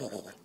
Oh,